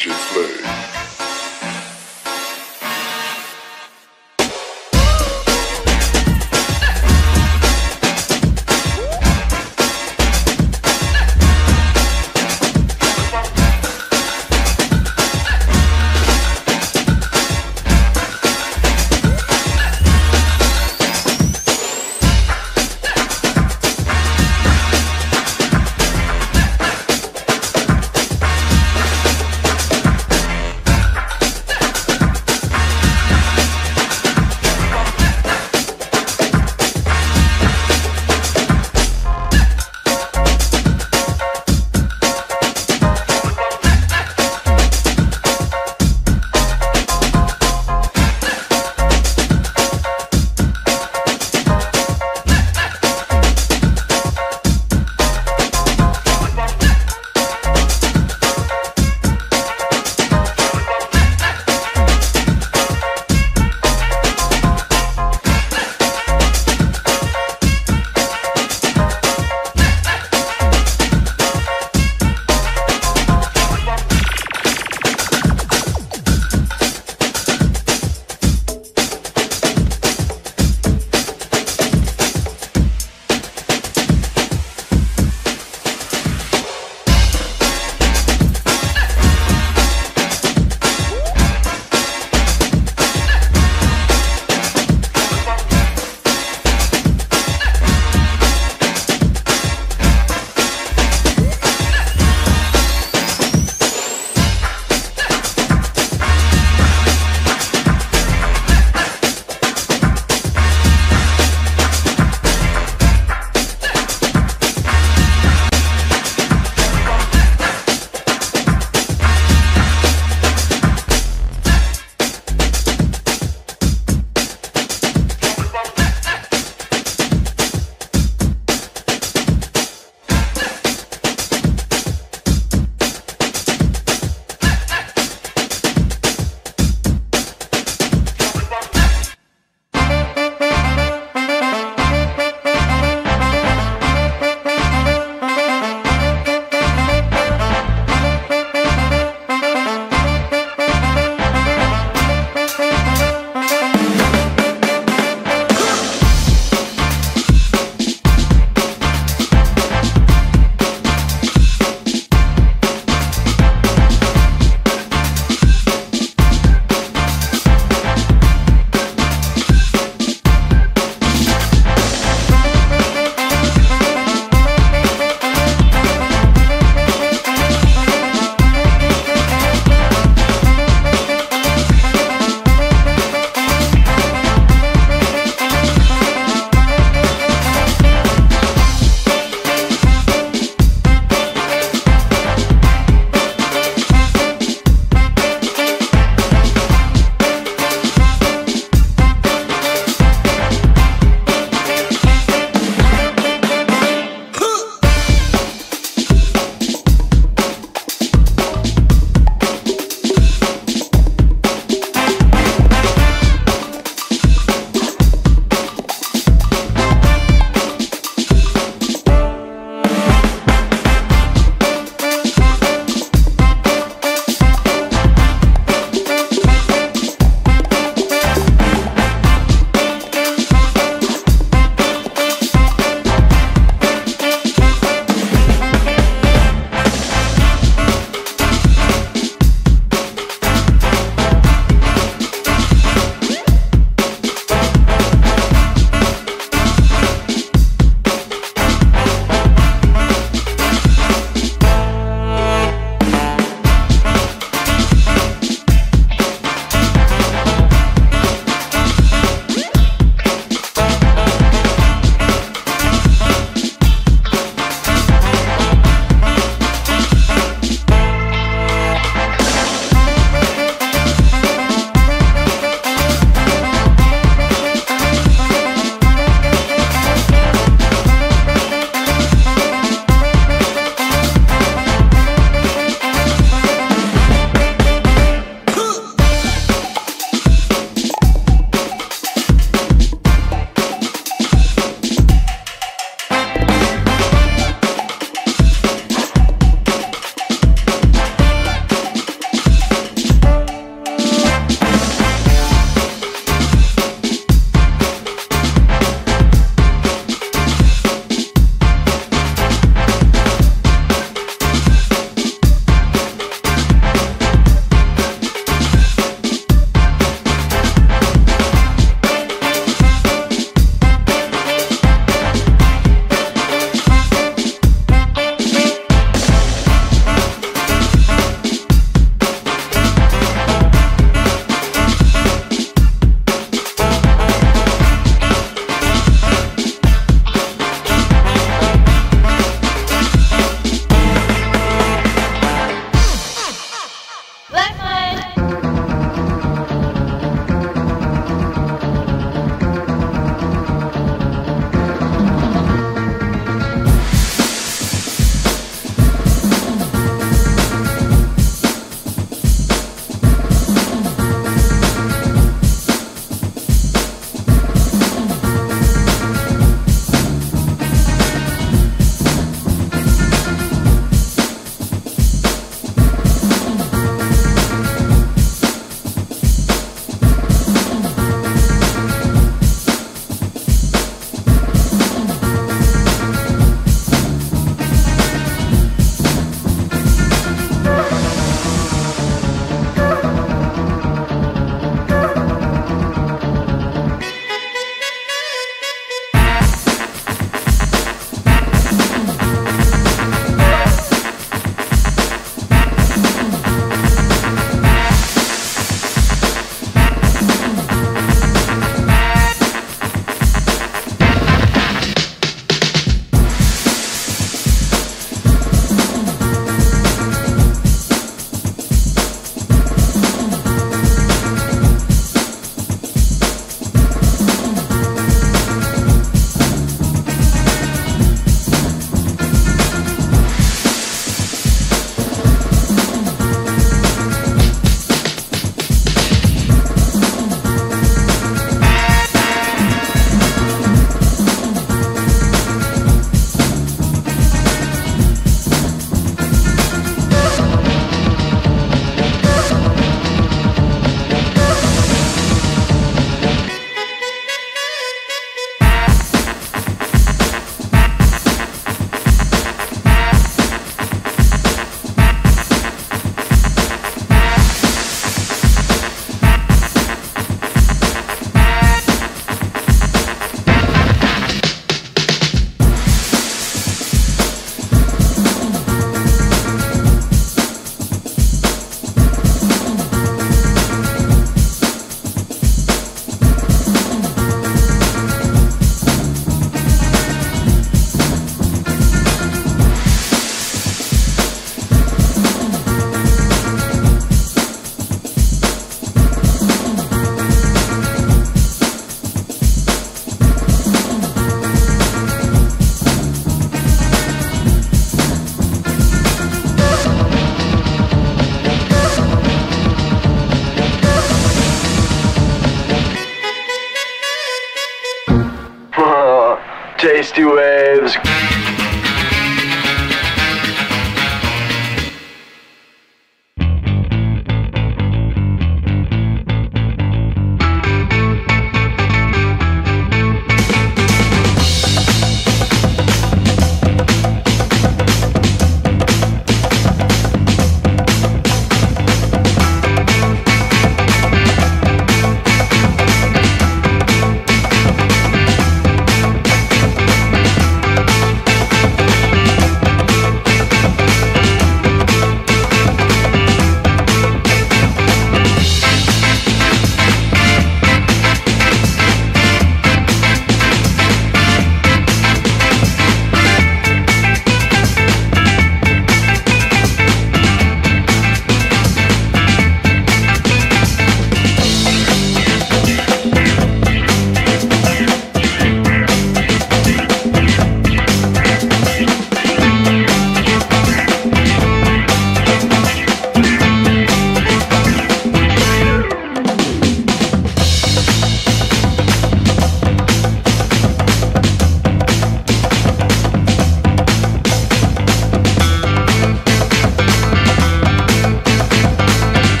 DJ Flex.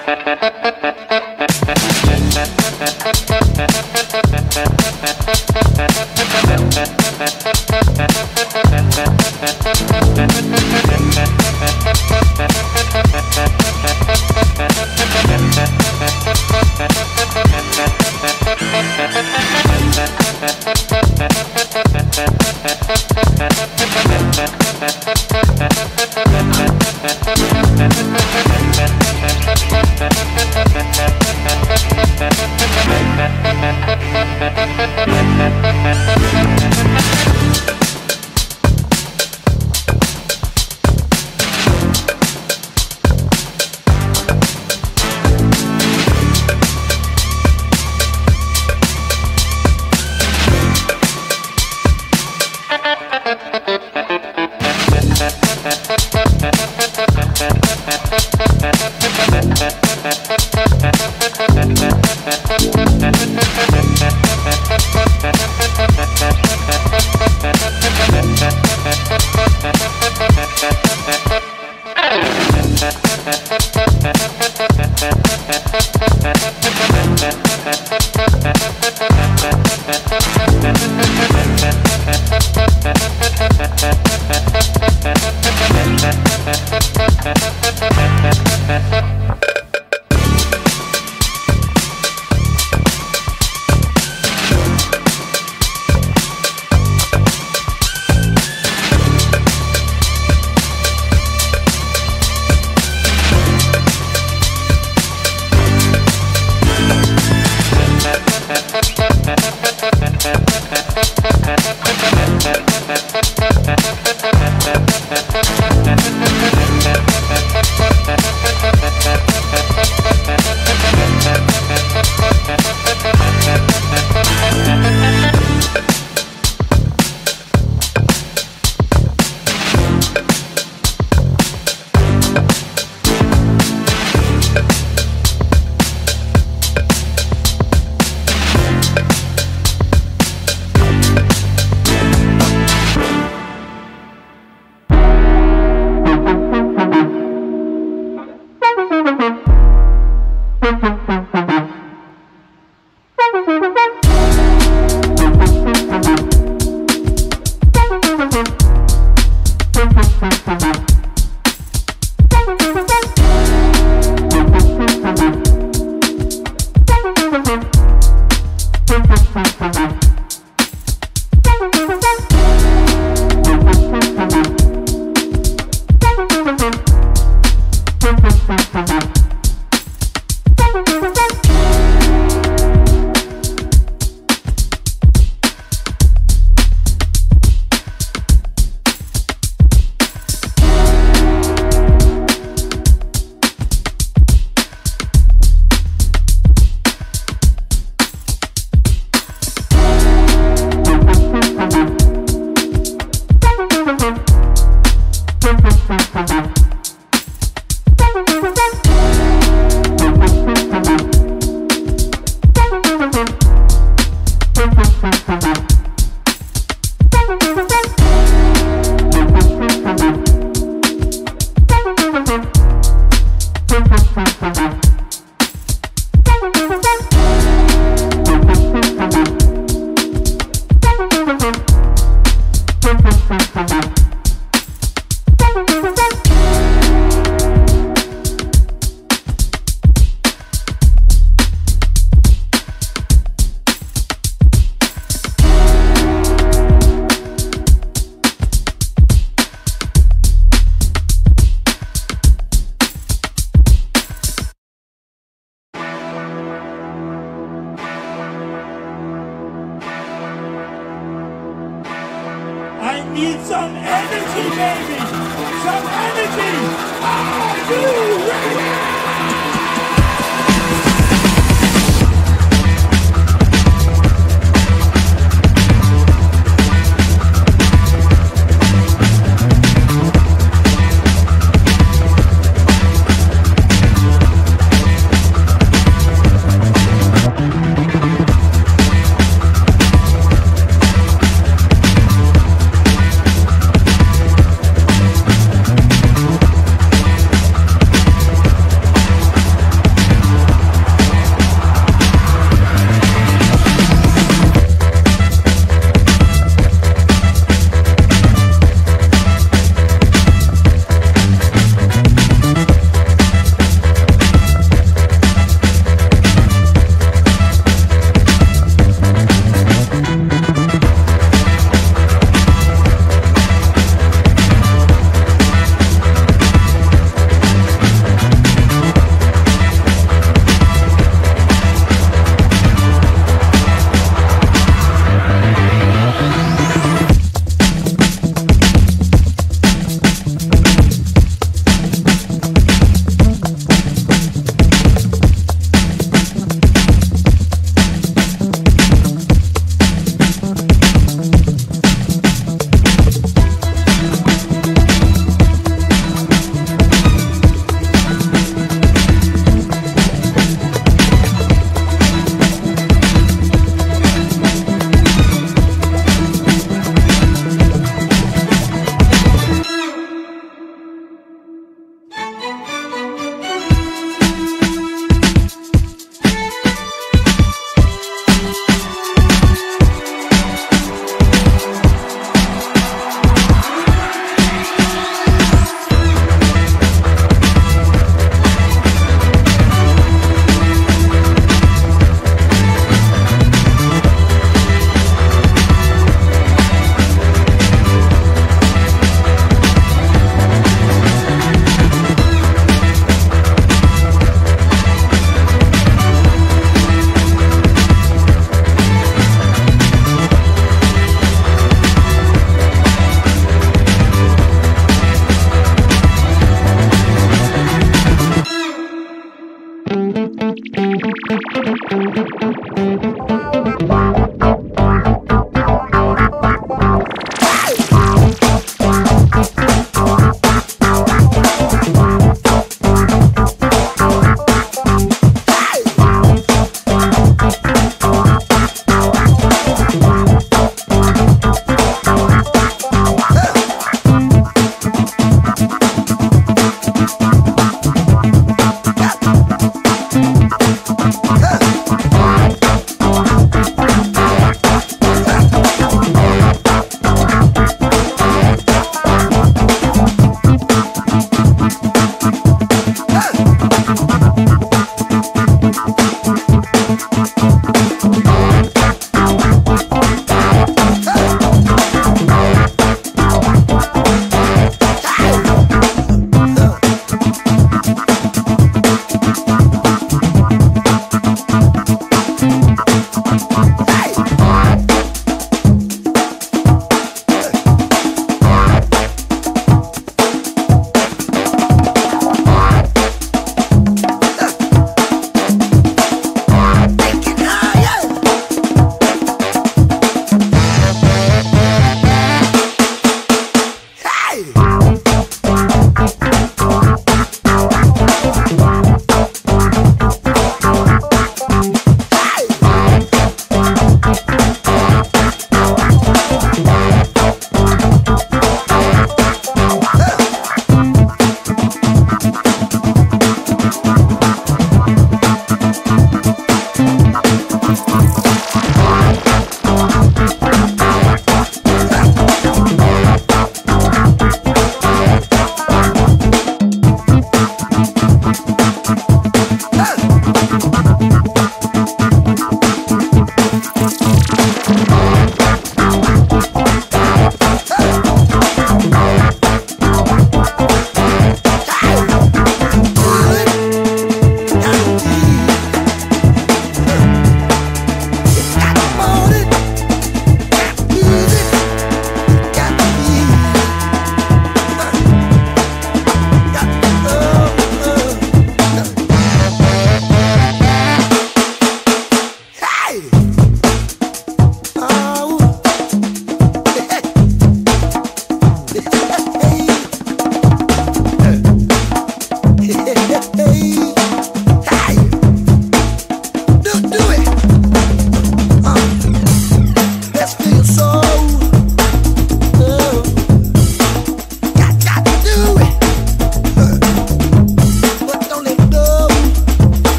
Sí, sí, sí.